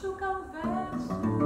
machuca o verso.